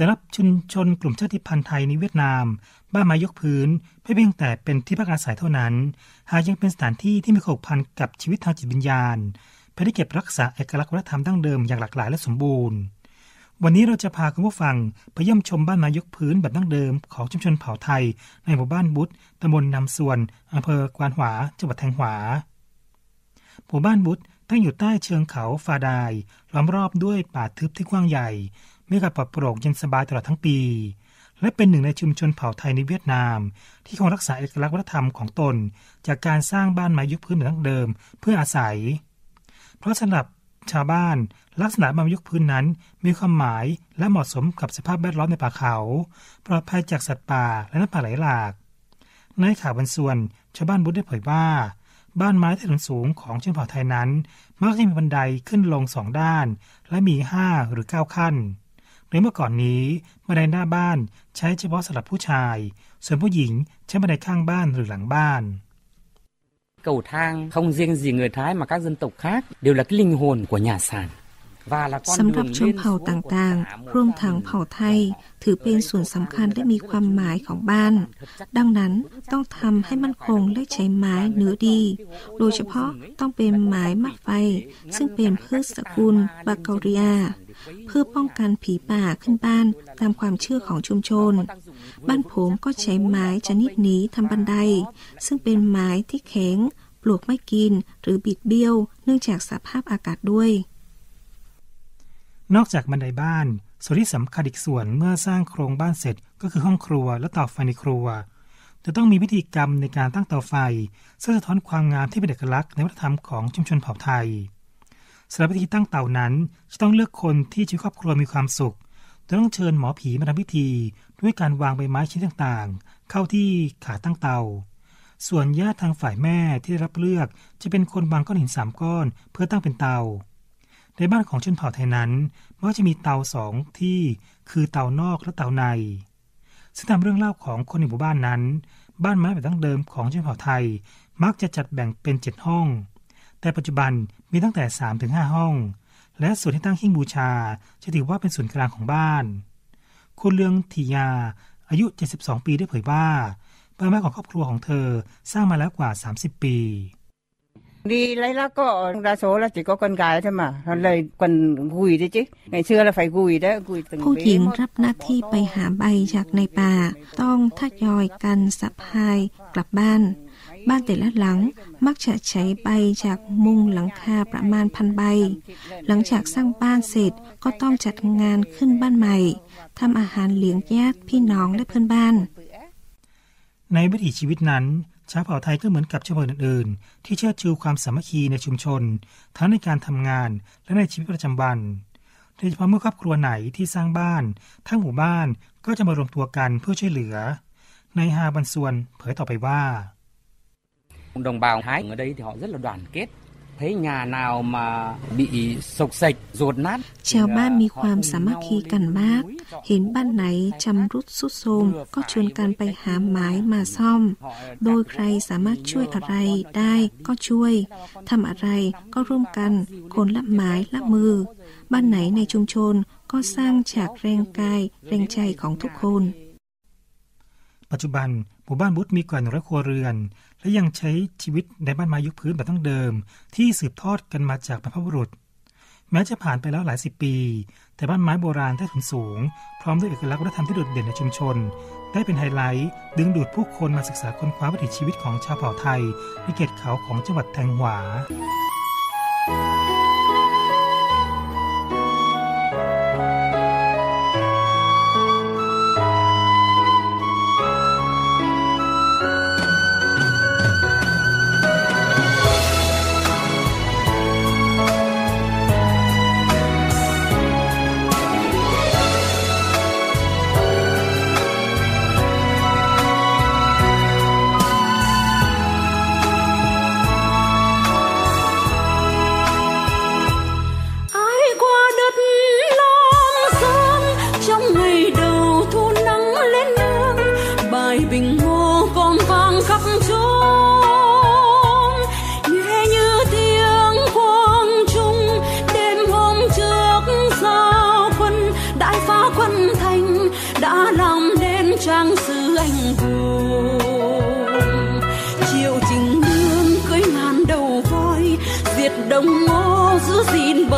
สำหรับชุมชนกลุ่มชาติพันธุ์ไทยในเวียดนาม บ้านไม้ยกพื้นไม่เพียงแต่เป็นที่พักอาศัยเท่านั้น หากยังเป็นสถานที่ที่มีความพันกับชีวิตทางจิตวิญญาณ เพื่อที่เก็บรักษาเอกลักษณ์วัฒนธรรมดั้งเดิมอย่างหลากหลายและสมบูรณ์ วันนี้เราจะพาคุณผู้ฟังไปเยี่ยมชมบ้านไม้ยกพื้นแบบดั้งเดิมของชุมชนเผ่าไทย ในหมู่บ้านบุตรตำบลนำส่วนอำเภอกวานหวา จังหวัดแทงหวา หมู่บ้านบุตรตั้งอยู่ใต้เชิงเขาฟาดายล้อมรอบด้วยป่าทึบที่กว้างใหญ่ มีอากาศปลอดโปร่งเย็นสบายตลอดทั้งปี และเป็นหนึ่งในชุมชนเผ่าไทยในเวียดนาม ที่คงรักษาเอกลักษณ์วัฒนธรรมของตน จากการสร้างบ้านไม้ยุคพื้นแบบดั้งเดิมเพื่ออาศัย เพราะสำหรับชาวบ้าน ลักษณะบ้านยุคพื้นนั้น มีความหมายและเหมาะสมกับสภาพแวดล้อมในป่าเขา ปลอดภัยจากสัตว์ป่าและน้ำป่าไหลหลาก ในข่าวบรรส่วน ชาวบ้านบุตรได้เผยว่าบ้านไม้ที่สูงของชนเผ่าไทยนั้น มักจะมีบันไดขึ้นลงสองด้าน และมีห้าหรือเก้าขั้น หรือเมื่อก่อนนี้บันไดหน้าบ้านใช้เฉพาะสำหรับผู้ชาย ส่วนผู้หญิงใช้บันไดข้างบ้านหรือหลังบ้าน cầu thang không riêng gì người Thái mà các dân tộc khác đều là cái linh hồn của nhà sàn สำหรับชนเผ่าต่างๆ รวมทั้งเผ่าไทย ถือเป็นส่วนสำคัญและมีความหมายของบ้าน ดังนั้นต้องทำให้มั่นคงและใช้ไม้เนื้อดี โดยเฉพาะต้องเป็นไม้มะไฟ ซึ่งเป็นพืชสกุลบาเกเรียเพื่อป้องกันผีป่าขึ้นบ้านตามความเชื่อของชุมชน บ้านผมก็ใช้ไม้ชนิดนี้ทำบันได ซึ่งเป็นไม้ที่แข็ง ปลวกไม่กินหรือบิดเบี้ยว เนื่องจากสภาพอากาศด้วย นอกจากบันไดบ้าน ส่วนที่สำคัญอีกส่วนเมื่อสร้างโครงบ้านเสร็จก็คือห้องครัวและเตาไฟในครัว จะต้องมีพิธีกรรมในการตั้งเตาไฟซึ่งสะท้อนความงามที่เป็นเอกลักษณ์ในวัฒนธรรมของชุมชนเผ่าไทยสำหรับพิธีตั้งเตานั้นจะต้องเลือกคนที่ชีวิตครอบครัวมีความสุขจะต้องเชิญหมอผีมาทำพิธี ด้วยการวางใบไม้ชิ้นต่างๆ เข้าที่ขาตั้งเตา ส่วนญาติทางฝ่ายแม่ที่ได้รับเลือก จะเป็นคนวางก้อนหินสามก้อน เพื่อตั้งเป็นเตา ในบ้านของชนเผ่าไทยนั้นมักจะมีเตาสองที่คือเตานอกและเตาใน ซึ่งตามเรื่องเล่าของคนในหมู่บ้านนั้น บ้านไม้แบบดั้งเดิมของชนเผ่าไทย มักจะจัดแบ่งเป็นเจ็ดห้อง แต่ปัจจุบันมีตั้งแต่3าถึงหห้อง และส่วนที่ตั้งหิ้งบูชาจะถือว่าเป็นส่วนกลางของบ้าน คุณเลืองทิยา อายุ 72 ปีได้เผยว่าบ้านไม้ของครอบครัวของเธอสร้างมาแล้วกว่า 30 ปี ดีไรละก็ดาโซละจิก็คนกายใช่ไหมเลยคนกุยดิจิไงเชื่อละไฟกุยได้กุยผู้หญิงรับหน้าที่ไปหาใบจากในป่า ต้องทยอยกันสะพายกลับบ้าน บ้านแต่ละหลังมักจะใช้ใบจากมุงหลังคาประมาณพันใบ หลังจากสร้างบ้านเสร็จก็ต้องจัดงานขึ้นบ้านใหม่ทำอาหารเลี้ยงญาติพี่น้องและเพื่อนบ้าน ในวิถีชีวิตนั้น ชาวเผ่าไทยก็เหมือนกับชาวเผ่าอื่นๆ ที่เชิดชูความสามัคคีในชุมชน ทั้งในการทำงานและในชีวิตประจำวันโดยเฉพาะเมื่อครอบครัวไหนที่สร้างบ้าน ทั้งหมู่บ้านก็จะมารวมตัวกันเพื่อช่วยเหลือ ในฮาบันส่วนเผยต่อไปว่า đồng bào Thái ở đây thì họ rất là đoàn kết thấy nhà nào mà bị sộc sạch rột nát ชาวบ้านมีความสามัคคีกันมากเห็นบ้านไหนชำรุดสุดโทรมก็ชวนกันไปหาไม้มาซ่อมโดย ปัจจุบันหมู่บ้านบุตรมีกว่าหนึ่งร้อยครัวเรือน และยังใช้ชีวิตในบ้านไม้ยุคพื้นแบบตั้งเดิม ที่สืบทอดกันมาจากบรรพบุรุษ แม้จะผ่านไปแล้วหลายสิบปี แต่บ้านไม้โบราณใต้ถุนสูง พร้อมด้วยเอกลักษณ์วัฒนธรรมที่โดดเด่นในชุมชน ได้เป็นไฮไลท์ ดึงดูดผู้คนมาศึกษาค้นคว้าวิถีชีวิตของชาวเผ่าไทยในเขตเขาของจังหวัดแทงหวา giữ gìn bờ